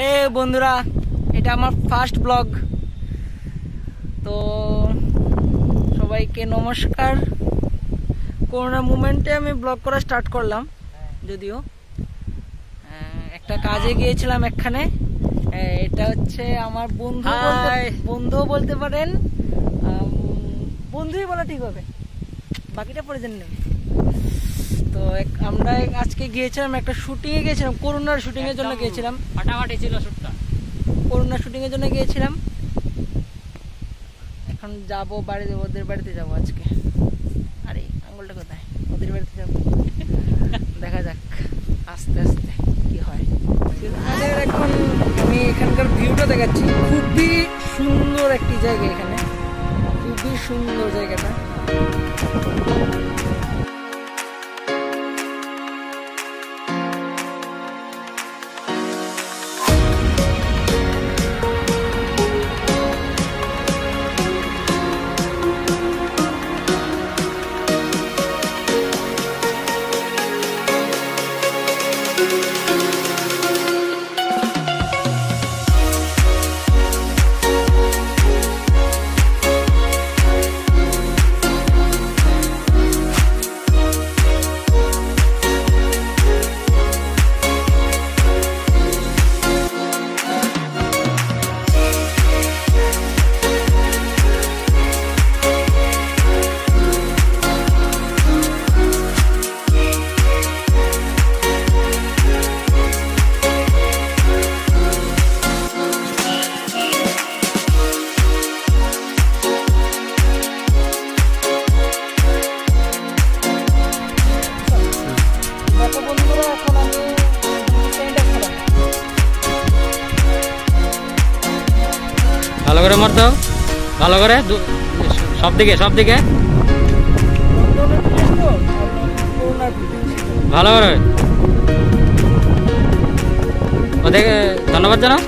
হে বন্ধুরা এটা আমার ফার্স্ট ব্লগ তো সবাইকে নমস্কার। করোনা মুমেন্টে আমি ব্লগ করা স্টার্ট করলাম যদিও। একটা কাজে গিয়েছিলাম এখানে আহ, এটা হচ্ছে আমার বন্ধু. বন্ধুও বলতে পারেন বন্ধুই বলা ঠিক হবে। বাকিটা পরে জেনে নেবেন। তো এক- আমরা আজকে গিয়েছিলাম একটা শুটিং এ গিয়েছিলাম করোনার শুটিং এর জন্য গিয়েছিলাম। ফাটাফাটি ছিল শুটটা করোনা শুটিং এর জন্য গিয়েছিলাম। এখন যাব বাড়িতে ওদের বাড়িতে যাব আজকে। আরে আঙ্গুলটা কোথায়? ওদের বাড়িতে যাব। দেখা যাক আস্তে আস্তে কি হয়। আমাদের এখন আমি এখানকার ভিউটা দেখাচ্ছি। খুবই সুন্দর একটি জায়গা এখানে। খুবই সুন্দর জায়গাটা। ভালো করে মারতো ভালো করে সব দিকে সব দিকে। ভালো করে। ধন্যবাদ জানাও।